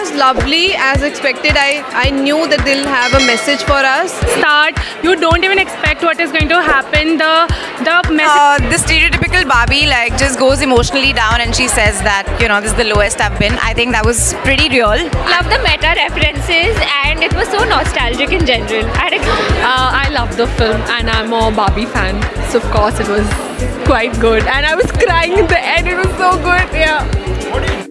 was lovely as expected. I, I knew that they'll have a message for us. Start, you don't even expect what is going to happen. The the message. Uh, the stereotypical Barbie like just goes emotionally down and she says that you know this is the lowest I've been. I think that was pretty real. Love the meta references and it was so nostalgic in general. I, uh, I love the film and I'm a Barbie fan, so of course it was quite good. And I was crying in the end. It was so good. Yeah.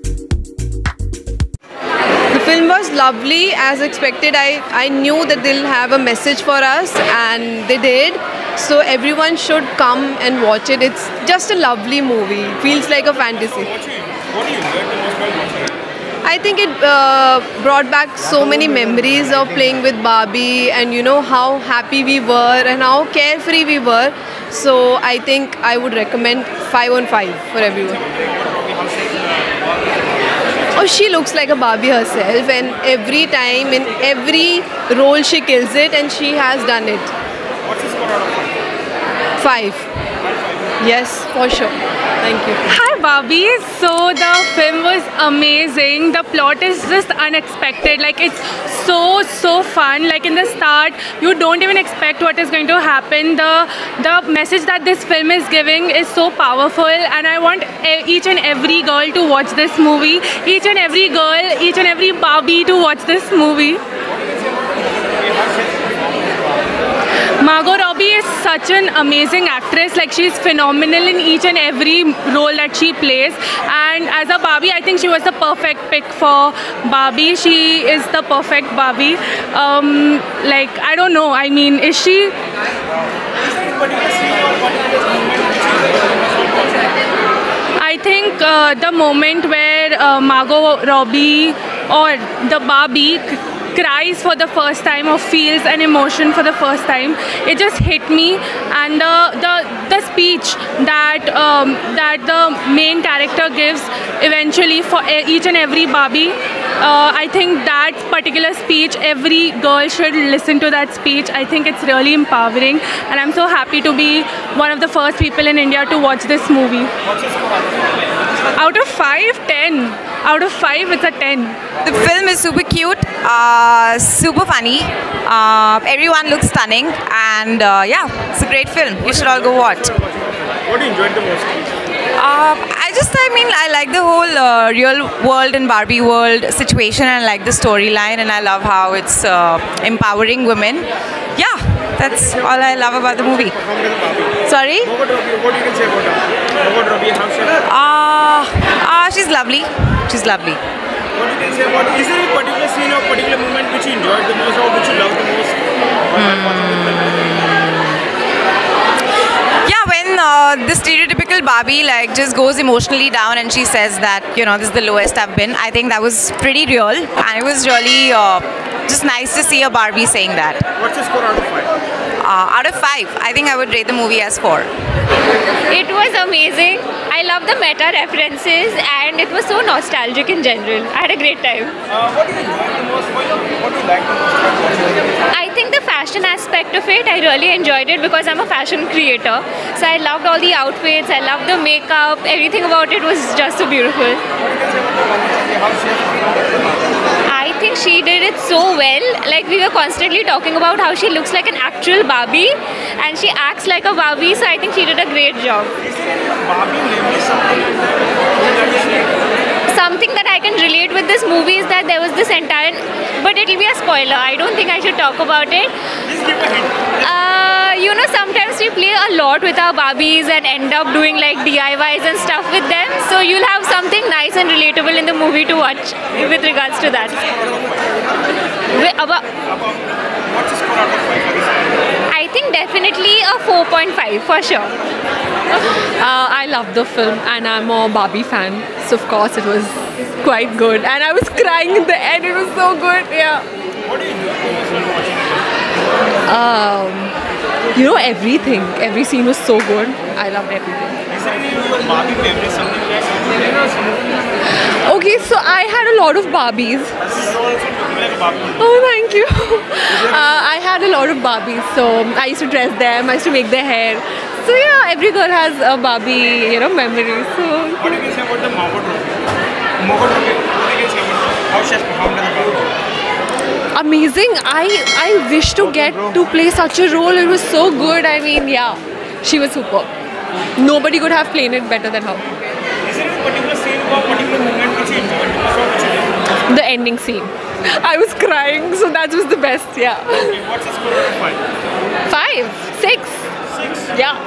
Film was lovely as expected. I, I knew that they'll have a message for us and they did. So everyone should come and watch it. It's just a lovely movie. Feels like a fantasy. I think it uh, brought back so many memories of playing with Barbie and you know how happy we were and how carefree we were. So I think I would recommend 5 on 5 for everyone. Oh, she looks like a Barbie herself, and every time in every role she kills it, and she has done it. What's the score out of five? Five. Yes, for sure. Thank you. Hi Barbie. So the film was amazing. The plot is just unexpected. Like it's so so fun. Like in the start, you don't even expect what is going to happen. The the message that this film is giving is so powerful, and I want each and every girl to watch this movie. Each and every girl, each and every Barbie to watch this movie. Margot Robbie is such an amazing actress. Like she's phenomenal in each and every role that she plays. And as a Barbie, I think she was the perfect pick for Barbie. She is the perfect Barbie. Um, like I don't know. I mean, is she? I think uh, the moment where uh, Margot Robbie or the Barbie cries for the first time or feels an emotion for the first time, it just hit me. And the the, the speech that um, that the main character gives eventually for each and every Barbie, uh, I think that particular speech, every girl should listen to that speech. I think it's really empowering, and I'm so happy to be one of the first people in India to watch this movie. Out of 5, 10. Out of 5, it's a 10. The film is super cute, uh, super funny. Uh, everyone looks stunning, and uh, yeah, it's a great film. You should all go watch. what do you enjoyed the most? Just, I mean, I like the whole uh, real world and Barbie world situation, and I like the storyline, and I love how it's uh, empowering women. Yeah, that's all I love about the movie. Sorry? She Uh, uh, she's lovely. She's lovely. What you can say about is there a particular scene or particular moment which you enjoyed the most or which you loved the most? while watching the film? Yeah, when uh, the stereotypical Barbie like just goes emotionally down and she says that you know this is the lowest I've been. I think that was pretty real, and it was really uh, just nice to see a Barbie saying that. What's the score out of five? Uh, out of five, I think I would rate the movie as four. it was amazing. I love the meta references and it was so nostalgic in general. I had a great time. Uh, what do you enjoy the most? What, what do you like the most about watching the film? I think the fashion aspect of it, I really enjoyed it because I'm a fashion creator. So I loved all the outfits, I loved the makeup, everything about it was just so beautiful. I think she did it so well. Like we were constantly talking about how she looks like an actual Barbie and she acts like a Barbie. So I think she did a great job. Something that you Something that I can relate with this movie is that there was this entire, but it'll be a spoiler. I don't think I should talk about it. Just give a hint. Uh, you know, sometimes we play a lot with our Barbies and end up doing like DIYs and stuff with them. So you'll have something nice and relatable in the movie to watch with regards to that. About- What's the score out of five for this film? I think definitely a 4.5 for sure. Uh, I love the film and I'm a Barbie fan. So, of course, it was quite good. And I was crying in the end. It was so good. Yeah. What do you enjoy the most while watching? Um, you know, everything. Every scene was so good. I loved everything. Is there any of your Barbie memory something like that? Okay, so I had a lot of Barbies. Oh, thank you. Uh, I had a lot of Barbies, so I used to dress them, I used to make their hair. So yeah, every girl has a Barbie, you know, memory. So. What do you say about the Mawat Rocket? Mawat what you say about how she has performed in Amazing. I I wish to get to play such a role. It was so good. I mean, yeah, she was superb. Nobody could have played it better than her. Is there a particular scene or particular moment the ending scene. I was crying, so that was the best, yeah. Okay, what's the score of five? Five, six. Six? Yeah.